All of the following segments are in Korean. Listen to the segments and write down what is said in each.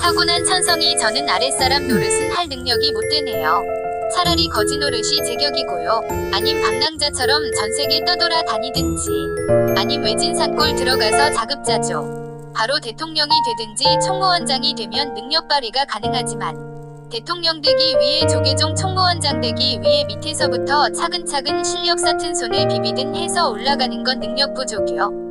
타고난 천성이 저는 아랫사람 노릇은 할 능력이 못 되네요. 차라리 거지 노릇이 제격이고요. 아님 방랑자처럼 전세계 떠돌아 다니든지. 아님 외진 산골 들어가서 자급자족. 바로 대통령이 되든지 총무원장이 되면 능력 발휘가 가능하지만 대통령 되기 위해 조계종 총무원장 되기 위해 밑에서부터 차근차근 실력 쌓은 손을 비비든 해서 올라가는 건 능력 부족이요.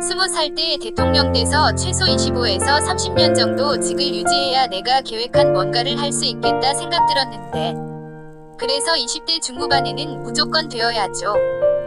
스무 살때 대통령 돼서 최소 25에서 30년 정도 직을 유지해야 내가 계획한 뭔가를 할 수 있겠다 생각 들었는데 그래서 20대 중후반에는 무조건 되어야죠.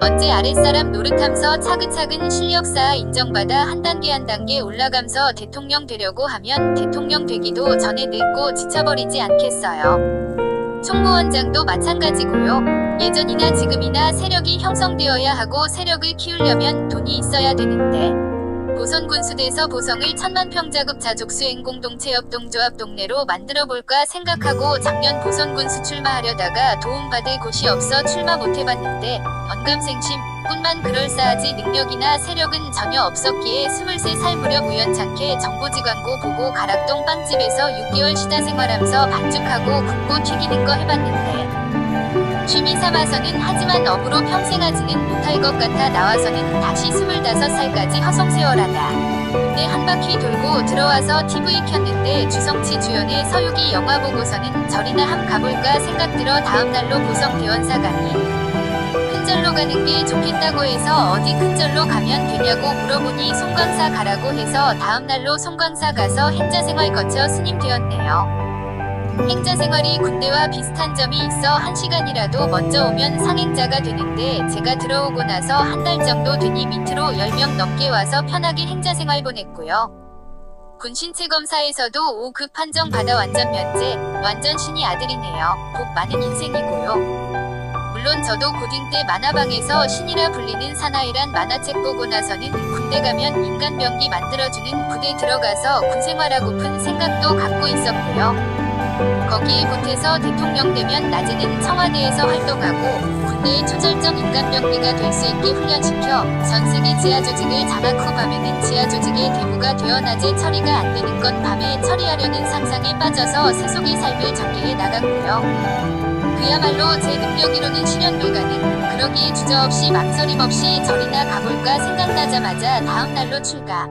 언제 아랫사람 노릇하면서 차근차근 실력 쌓아 인정받아 한 단계 한 단계 올라가면서 대통령 되려고 하면 대통령 되기도 전에 늙고 지쳐버리지 않겠어요. 총무원장도 마찬가지고요. 예전이나 지금이나 세력이 형성되어야 하고 세력을 키우려면 돈이 있어야 되는데 보선 군수대에서 보성을 천만 평자급 자족 수행 공동체 협동조합 동네로 만들어 볼까 생각하고 작년 보선 군수 출마하려다가 도움받을 곳이 없어 출마 못 해봤는데 언감생심 뿐만 그럴싸하지 능력이나 세력은 전혀 없었기에 23살 무렵 우연찮게 정보지 광고 보고 가락동 빵집에서 6개월 쉬다 생활하면서 반죽하고 굽고 튀기는 거 해봤는데 취미 삼아서는 하지만 업으로 평생 하지는 못할 것 같아 나와서는 다시 25살까지 허송세월하다. 군대 한 바퀴 돌고 들어와서 TV 켰는데 주성치 주연의 서유기 영화 보고서는 절이나 함 가볼까 생각 들어 다음 날로 보성 대원사 가니 큰절로 가는 게 좋겠다고 해서 어디 큰절로 가면 되냐고 물어보니 송광사 가라고 해서 다음 날로 송광사 가서 행자생활 거쳐 스님 되었네요. 행자 생활이 군대와 비슷한 점이 있어 한 시간이라도 먼저 오면 상행자가 되는데 제가 들어오고 나서 한 달 정도 되니 밑으로 10명 넘게 와서 편하게 행자 생활 보냈고요. 군 신체 검사에서도 5급 판정 받아 완전 면제, 완전 신이 아들이네요. 복 많은 인생이고요. 물론 저도 고딩 때 만화방에서 신이라 불리는 사나이란 만화책 보고 나서는 군대 가면 인간 병기 만들어주는 부대 들어가서 군 생활하고픈 생각도 갖고 있었고요. 거기에 보태서 대통령 되면 낮에는 청와대에서 활동하고 군대의 초절정 인간병기가 될 수 있게 훈련시켜 전세계 지하 조직을 장악 후 밤에는 지하 조직의 대부가 되어 낮에 처리가 안 되는 건 밤에 처리하려는 상상에 빠져서 세속의 삶을 전개해 나갔고요. 그야말로 제 능력이로는 실현 불가능. 그러기에 주저없이 망설임 없이 절이나 가볼까 생각나자마자 다음날로 출가.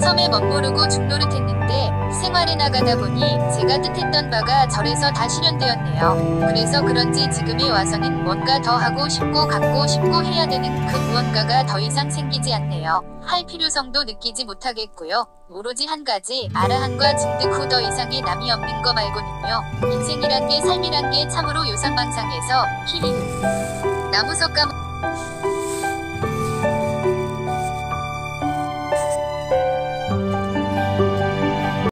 처음에 멋모르고 중노릇했는데 생활에 나가다 보니 제가 뜻했던 바가 절에서 다 실현되었네요. 그래서 그런지 지금에 와서는 뭔가 더 하고 싶고 갖고 싶고 해야 되는 그 무언가가 더 이상 생기지 않네요. 할 필요성도 느끼지 못하겠고요. 오로지 한 가지 아라한과 증득 후 더 이상의 남이 없는 거 말고는요. 인생이란 게 삶이란 게 참으로 요상망상해서 히히 나무석감